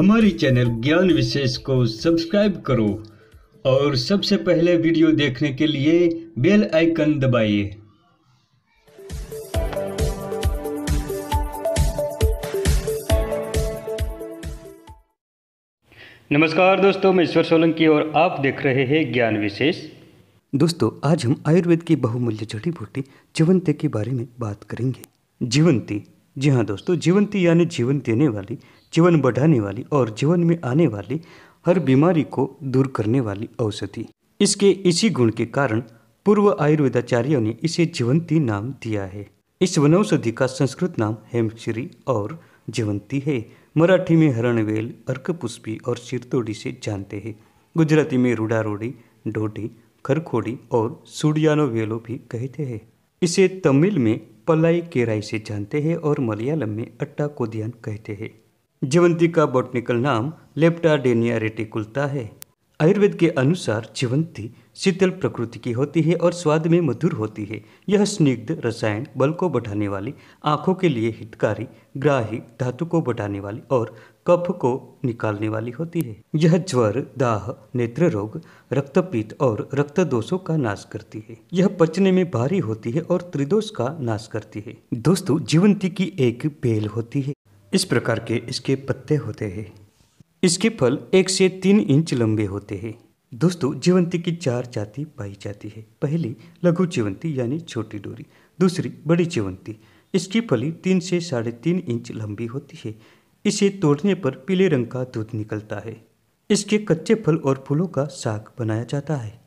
हमारी चैनल ज्ञान विशेष को सब्सक्राइब करो और सबसे पहले वीडियो देखने के लिए बेल आइकन दबाइए। नमस्कार दोस्तों मैं ईश्वर सोलंकी और आप देख रहे हैं ज्ञान विशेष। दोस्तों आज हम आयुर्वेद की बहुमूल्य जड़ी बूटी जीवंती के बारे में बात करेंगे। जीवंती जी हाँ दोस्तों, जीवंती यानी जीवन देने वाली, जीवन बढ़ाने वाली और जीवन में आने वाली हर बीमारी को दूर करने वाली औषधि। इसके इसी गुण के कारण पूर्व आयुर्वेदाचार्यों ने इसे जीवंती नाम दिया है। इस वनौषधि का संस्कृत नाम हेमश्री और जीवंती है। मराठी में हरणवेल, अर्कपुष्पी और सिरतोड़ी से जानते हैं। गुजराती में रूडारोड़ी डोडी खरखोड़ी और सुडियानो वेलो भी कहते हैं। इसे तमिल में पलाई केराई से जानते हैं और मलयालम में अट्टा कोदियन कहते हैं। जीवंती का बॉटनिकल नाम लेप्टाडेनिया रेटिकुलता है। आयुर्वेद के अनुसार जीवंती शीतल प्रकृति की होती है और स्वाद में मधुर होती है। यह स्निग्ध रसायन बल को बढ़ाने वाली आँखों के लिए हितकारी, ग्राही, धातु को बढ़ाने वाली और कफ को निकालने वाली होती है। यह ज्वर, दाह, नेत्र रोग, रक्तपीत और रक्त दोषों का नाश करती है। यह पचने में भारी होती है और त्रिदोष का नाश करती है। दोस्तों, जीवंती की एक बेल होती है। इस प्रकार के इसके पत्ते होते हैं। इसके फल एक से तीन इंच लंबे होते हैं। दोस्तों, जीवंती की चार जाति पाई जाती है। पहली, लघु जीवंती यानी छोटी डोरी। दूसरी, बड़ी जीवंती। इसकी फली तीन से साढ़े तीन इंच लंबी होती है। इसे तोड़ने पर पीले रंग का दूध निकलता है। इसके कच्चे फल और फूलों का साग बनाया जाता है।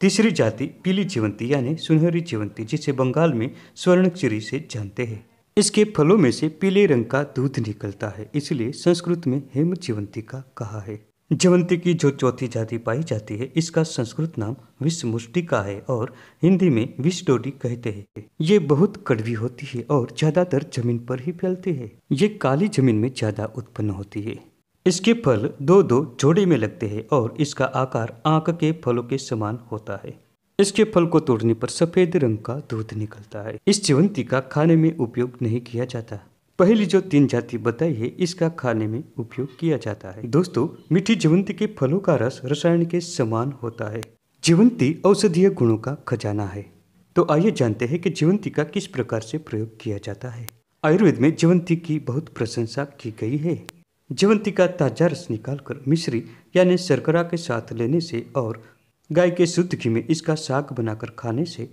तीसरी जाति पीली जीवंती यानी सुनहरी जीवंती, जिसे बंगाल में स्वर्णचिरी से जानते हैं। इसके फलों में से पीले रंग का दूध निकलता है, इसलिए संस्कृत में हेम जीवंती का कहा है। जवंती की जो चौथी जाति पाई जाती है, इसका संस्कृत नाम विष मुष्टिका है और हिंदी में विष डोडी कहते हैं। ये बहुत कड़वी होती है और ज़्यादातर ज़मीन पर ही फैलती है। ये काली ज़मीन में ज़्यादा उत्पन्न होती है। इसके फल दो दो जोड़े में लगते हैं और इसका आकार आँख के फलों के समान होता है। इसके फल को तोड़ने पर सफ़ेद रंग का दूध निकलता है। इस जीवंती का खाने में उपयोग नहीं किया जाता। पहली जो तीन जाति बताई है, इसका खाने में उपयोग किया जाता है। दोस्तों, मीठी जीवंती के फलों का रस रसायन के समान होता है। जीवंती औषधीय गुणों का खजाना है। तो आइए जानते हैं कि जीवंती का किस प्रकार से प्रयोग किया जाता है। आयुर्वेद में जीवंती की बहुत प्रशंसा की गई है। जीवंती का ताज़ा रस निकालकर मिश्री, यानी शर्करा के साथ लेने से और गाय के शुद्ध घी में इसका साग बनाकर खाने से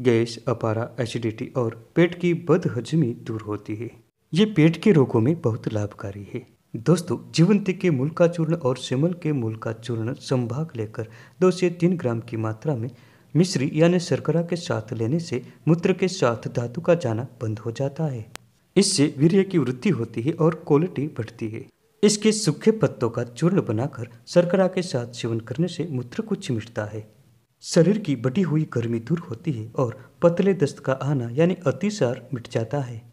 गैस, अपारा, एसिडिटी और पेट की बदहजमी दूर होती है। ये पेट के रोगों में बहुत लाभकारी है। दोस्तों, जीवंती के मूल का चूर्ण और सिमल के मूल का चूर्ण संभाग लेकर दो से तीन ग्राम की मात्रा में मिश्री यानी शर्करा के साथ लेने से मूत्र के साथ धातु का जाना बंद हो जाता है। इससे वीर्य की वृद्धि होती है और क्वालिटी बढ़ती है। इसके सूखे पत्तों का चूर्ण बनाकर शर्करा के साथ सेवन करने से मूत्र को चिमटता है। शरीर की बढ़ी हुई गर्मी दूर होती है और पतले दस्त का आना यानी अतिसार मिट जाता है।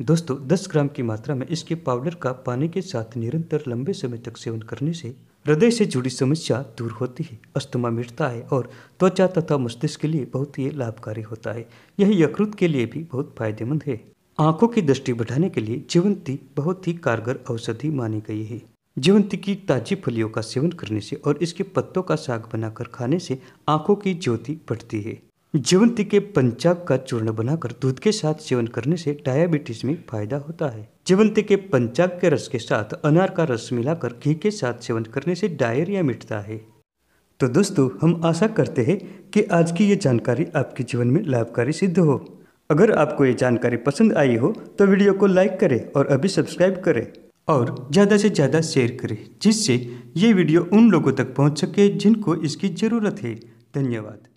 दोस्तों 10 ग्राम की मात्रा में इसके पाउडर का पानी के साथ निरंतर लंबे समय तक सेवन करने से हृदय से जुड़ी समस्या दूर होती है। अस्थमा मिटता है और त्वचा तथा मस्तिष्क के लिए बहुत ही लाभकारी होता है। यह यकृत के लिए भी बहुत फ़ायदेमंद है। आँखों की दृष्टि बढ़ाने के लिए जीवंती बहुत ही कारगर औषधि मानी गई है। जीवंती की ताजी फलियों का सेवन करने से और इसके पत्तों का साग बनाकर खाने से आँखों की ज्योति बढ़ती है। जीवंती के पंचाग का चूर्ण बनाकर दूध के साथ सेवन करने से डायबिटीज़ में फ़ायदा होता है। जीवंती के पंचाग के रस के साथ अनार का रस मिलाकर घी के साथ सेवन करने से डायरिया मिटता है। तो दोस्तों, हम आशा करते हैं कि आज की ये जानकारी आपके जीवन में लाभकारी सिद्ध हो। अगर आपको ये जानकारी पसंद आई हो तो वीडियो को लाइक करें और अभी सब्सक्राइब करें और ज़्यादा से ज़्यादा शेयर करें, जिससे ये वीडियो उन लोगों तक पहुँच सके जिनको इसकी ज़रूरत है। धन्यवाद।